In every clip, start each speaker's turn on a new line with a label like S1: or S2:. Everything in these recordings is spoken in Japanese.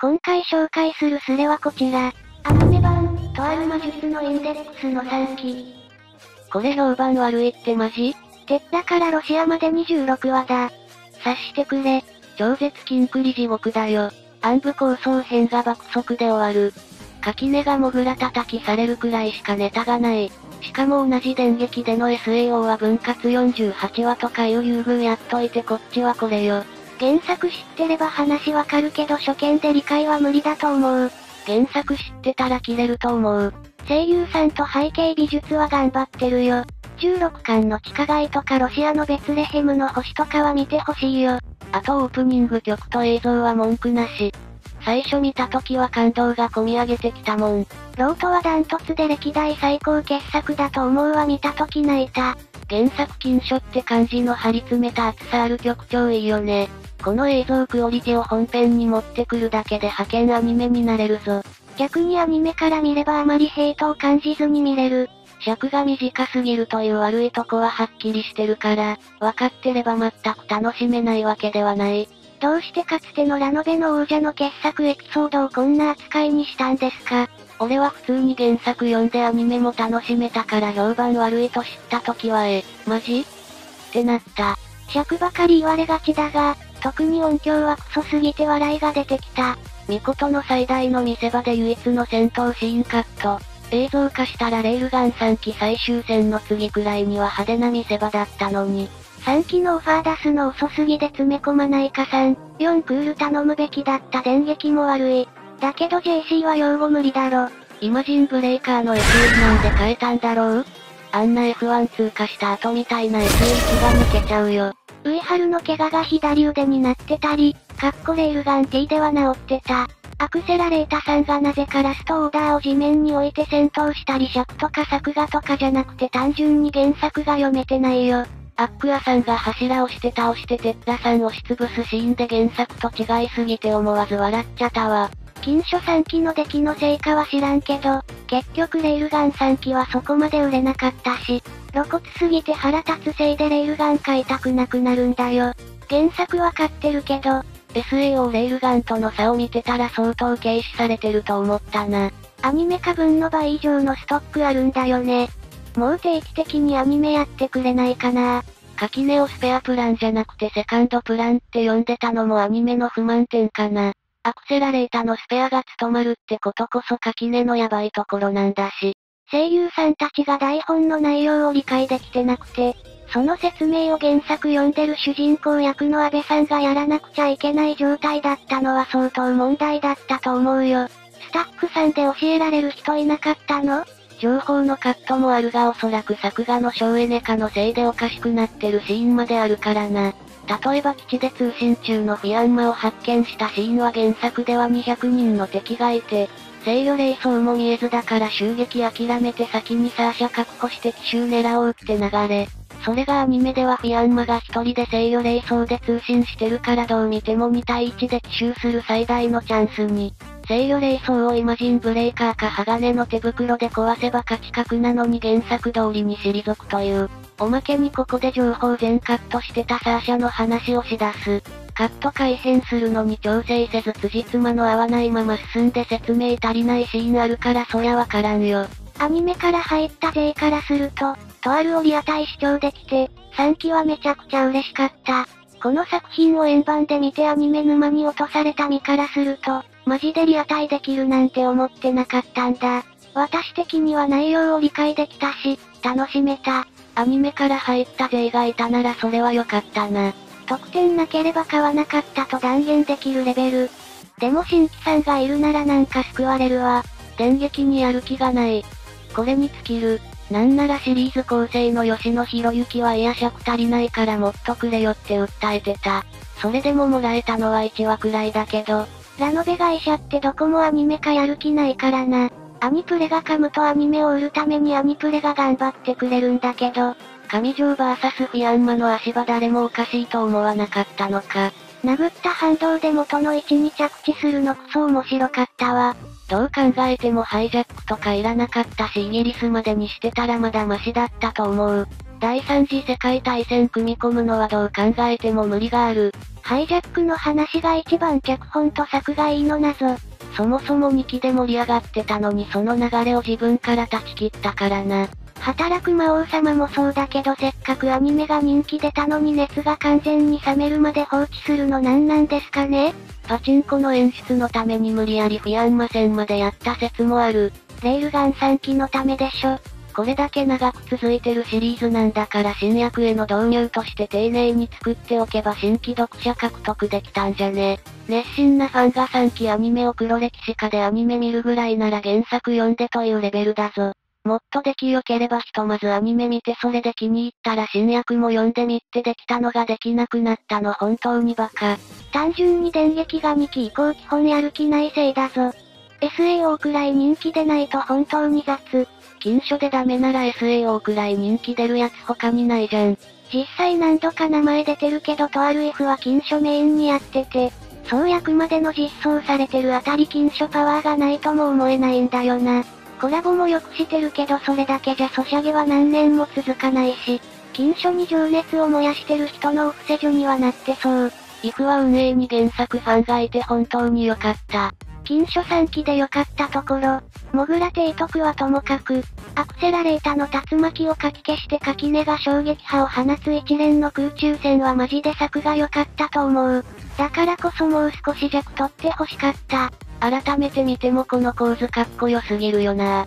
S1: 今回紹介するスレはこちら。アニメ版、とある魔術のインデックスの3期。
S2: これ評判悪いってマジ？
S1: 鉄だからロシアまで26話だ。察してくれ。
S2: 超絶金繰り地獄だよ。暗部構想編が爆速で終わる。垣根がモグラ叩きされるくらいしかネタがない。しかも同じ電撃での SAO は分割48話とかいう優遇やっといてこっちはこれよ。
S1: 原作知ってれば話わかるけど初見で理解は無理だと思う。
S2: 原作知ってたら切れると思う。
S1: 声優さんと背景美術は頑張ってるよ。16巻の地下街とかロシアのベツレヘムの星とかは見てほしいよ。
S2: あとオープニング曲と映像は文句なし。最初見た時は感動が込み上げてきたもん。
S1: ロートはダントツで歴代最高傑作だと思うわ見た時泣いた。
S2: 原作禁書って感じの張り詰めた熱さある曲超いいよね。この映像クオリティを本編に持ってくるだけで派遣アニメになれるぞ。
S1: 逆にアニメから見ればあまりヘイトを感じずに見れる。
S2: 尺が短すぎるという悪いとこははっきりしてるから、分かってれば全く楽しめないわけではない。
S1: どうしてかつてのラノベの王者の傑作エピソードをこんな扱いにしたんですか？
S2: 俺は普通に原作読んでアニメも楽しめたから評判悪いと知った時はえ、マジ？ってなった。
S1: 尺ばかり言われがちだが、特に音響はクソすぎて笑いが出てきた。
S2: ミコトの最大の見せ場で唯一の戦闘シーンカット。映像化したらレールガン3機最終戦の次くらいには派手な見せ場だったのに。
S1: 3機のオファー出すの遅すぎで詰め込まないか3、4クール頼むべきだった電撃も悪い。だけど JC は用語無理だろ。
S2: イマジンブレイカーの SE なんで変えたんだろう？あんな F1 通過した後みたいな SE 気が抜けちゃうよ。
S1: ウイハルの怪我が左腕になってたり、カッコレールガン T では治ってた。アクセラレータさんがなぜかラストオーダーを地面に置いて戦闘したり尺とか作画とかじゃなくて単純に原作が読めてないよ。
S2: アックアさんが柱をして倒してテッラさんを押しつぶすシーンで原作と違いすぎて思わず笑っちゃったわ。
S1: 金書3機の出来の成果は知らんけど、結局レールガン3機はそこまで売れなかったし、露骨すぎて腹立つせいでレールガン買いたくなくなるんだよ。原作わかってるけど、
S2: SAO レールガンとの差を見てたら相当軽視されてると思ったな。
S1: アニメ化分の倍以上のストックあるんだよね。もう定期的にアニメやってくれないかな。
S2: 垣根をスペアプランじゃなくてセカンドプランって呼んでたのもアニメの不満点かな。アクセラレータのスペアが務まるってことこそ垣根のやばいところなんだし。
S1: 声優さんたちが台本の内容を理解できてなくて、その説明を原作読んでる主人公役の安倍さんがやらなくちゃいけない状態だったのは相当問題だったと思うよ。スタッフさんで教えられる人いなかったの？
S2: 情報のカットもあるがおそらく作画の省エネ化のせいでおかしくなってるシーンまであるからな。例えば基地で通信中のフィアンマを発見したシーンは原作では200人の敵がいて、制御霊装も見えずだから襲撃諦めて先にサーシャ確保して奇襲狙おうって流れ。それがアニメではフィアンマが一人で制御霊装で通信してるからどう見ても2対1で奇襲する最大のチャンスに。制御霊装をイマジンブレーカーか鋼の手袋で壊せば勝ち確なのに原作通りに退くという。おまけにここで情報全カットしてたサーシャの話をし出す。カット改変するのに調整せず辻褄の合わないまま進んで説明足りないシーンあるからそりゃわからんよ。
S1: アニメから入った J からすると、とあるをリアタイ視聴できて、3期はめちゃくちゃ嬉しかった。この作品を円盤で見てアニメ沼に落とされた身からすると、マジでリアタイできるなんて思ってなかったんだ。私的には内容を理解できたし、楽しめた。
S2: アニメから入った勢がいたならそれは良かったな。
S1: 得点なければ買わなかったと断言できるレベル。でも新規さんがいるならなんか救われるわ。
S2: 電撃にやる気がない。これに尽きる。なんならシリーズ構成の吉野博之はいや尺足りないからもっとくれよって訴えてた。それでももらえたのは1話くらいだけど、
S1: ラノベ会社ってどこもアニメ化やる気ないからな。アニプレが噛むとアニメを売るためにアニプレが頑張ってくれるんだけど、
S2: 上条 VS フィアンマの足場誰もおかしいと思わなかったのか。
S1: 殴った反動で元の位置に着地するのクソ面白かったわ。
S2: どう考えてもハイジャックとかいらなかったしイギリスまでにしてたらまだマシだったと思う。第三次世界大戦組み込むのはどう考えても無理がある。ハイジャックの話が一番脚本と作がいいのなぞ。
S3: そもそも2期で盛り上がってたのにその流れを自分から断ち切ったからな。
S2: 働く魔王様もそうだけどせっかくアニメが人気出たのに熱が完全に冷めるまで放置するのなんなんですかね
S3: パチンコの演出のために無理やりフィアンマ戦までやった説もある。
S2: レールガン3期のためでしょ。
S3: これだけ長く続いてるシリーズなんだから新薬への導入として丁寧に作っておけば新規読者獲得できたんじゃね。熱心なファンが3期アニメを黒歴史化でアニメ見るぐらいなら原作読んでというレベルだぞ。もっと出来良ければひとまずアニメ見てそれで気に入ったら新薬も読んでみってできたのができなくなったの本当にバカ。
S2: 単純に電撃が2期以降基本やる気ないせいだぞ。SAO くらい人気でないと本当に雑。
S3: 金書でダメなら SAO くらい人気出るやつ他にないじゃん。
S2: 実際何度か名前出てるけどとある F は金書メインにやってて、そう役までの実装されてるあたり金書パワーがないとも思えないんだよな。コラボもよくしてるけどそれだけじゃソシャゲは何年も続かないし、金書に情熱を燃やしてる人のお布施所にはなってそう。
S3: イフは運営に原作ファンがいて本当に良かった。
S2: 金書3期で良かったところ、モグラ提督はともかく、アクセラレータの竜巻をかき消して垣根が衝撃波を放つ一連の空中戦はマジで作が良かったと思う。だからこそもう少し弱取って欲しかった。
S3: 改めて見てもこの構図かっこよすぎるよな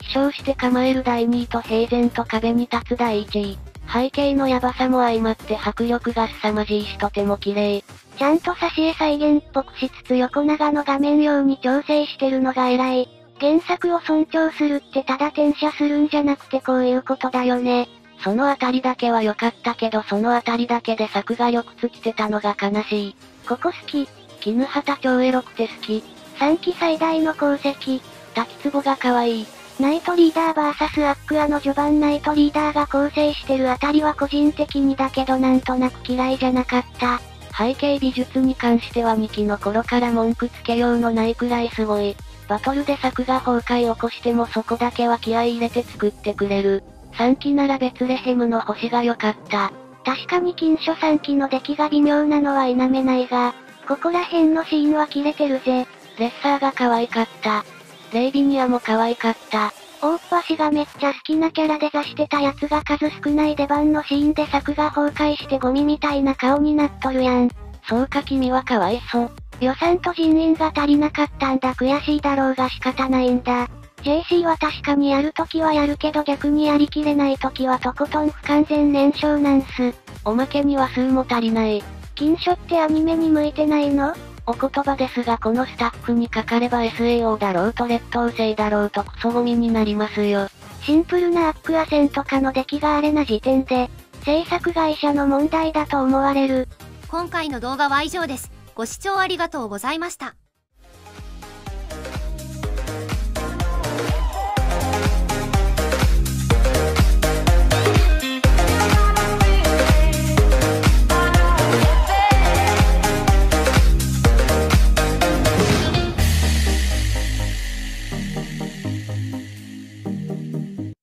S3: 飛翔して構える第2位と平然と壁に立つ第1位。背景のヤバさも相まって迫力が凄まじいしとても綺麗。
S2: ちゃんと挿絵再現っぽくしつつ横長の画面用に調整してるのが偉い。原作を尊重するってただ転写するんじゃなくてこういうことだよね。
S3: そのあたりだけは良かったけどそのあたりだけで作がよく尽きてたのが悲しい。
S2: ここ好き。
S3: 絹畑超エロくて好き。
S2: 3期最大の功績。
S3: 滝壺が可愛い。
S2: ナイトリーダー VS アックアの序盤ナイトリーダーが構成してるあたりは個人的にだけどなんとなく嫌いじゃなかった。
S3: 背景美術に関しては2期の頃から文句つけようのないくらいすごい。バトルで作が崩壊起こしてもそこだけは気合入れて作ってくれる。3期ならベツレヘムの星が良かった。
S2: 確かに金書3期の出来が微妙なのは否めないが、ここら辺のシーンは切れてるぜ。
S3: レッサーが可愛かった。レイビニアも可愛かった。
S2: 大っ端がめっちゃ好きなキャラで座してたやつが数少ない出番のシーンで作が崩壊してゴミみたいな顔になっとるやん。
S3: そうか君はかわいそう。
S2: 予算と人員が足りなかったんだ悔しいだろうが仕方ないんだ。JC は確かにやるときはやるけど逆にやりきれないときはとことん不完全燃焼なんす。
S3: おまけには数も足りない。
S2: 金書ってアニメに向いてないの？
S3: お言葉ですがこのスタッフにかかれば SAO だろうと劣等生だろうとクソゴミになりますよ。
S2: シンプルなアックアセンとかの出来があれな時点で、制作会社の問題だと思われる。
S4: 今回の動画は以上です。ご視聴ありがとうございました。